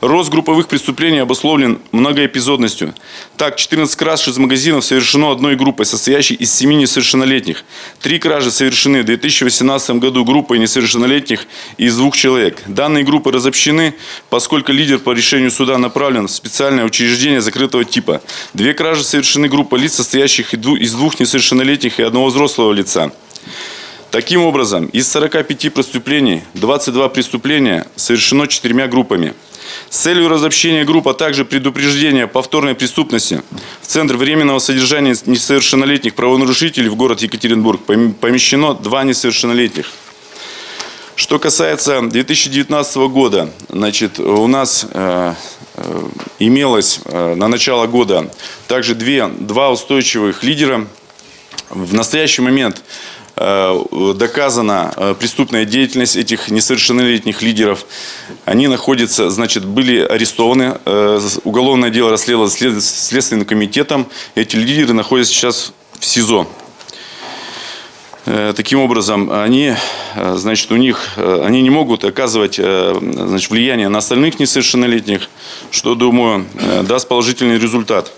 Рост групповых преступлений обусловлен многоэпизодностью. Так, 14 краж из магазинов совершено одной группой, состоящей из 7 несовершеннолетних. Три кражи совершены в 2018 году группой несовершеннолетних из двух человек. Данные группы разобщены, поскольку лидер по решению суда направлен в специальное учреждение закрытого типа. Две кражи совершены группой лиц, состоящих из двух несовершеннолетних и одного взрослого лица. Таким образом, из 45 преступлений 22 преступления совершено четырьмя группами. С целью разобщения групп, а также предупреждения повторной преступности в Центр временного содержания несовершеннолетних правонарушителей в город Екатеринбург помещено два несовершеннолетних. Что касается 2019 года, значит, у нас э, э, имелось э, на начало года также две, два устойчивых лидера. В настоящий момент доказана э, преступная деятельность этих несовершеннолетних лидеров. Они находятся, значит, были арестованы. Э, уголовное дело расследовалось Следственным комитетом. Эти лидеры находятся сейчас в СИЗО. Таким образом, они, значит, у них, они не могут оказывать значит, влияние на остальных несовершеннолетних, что, думаю, даст положительный результат.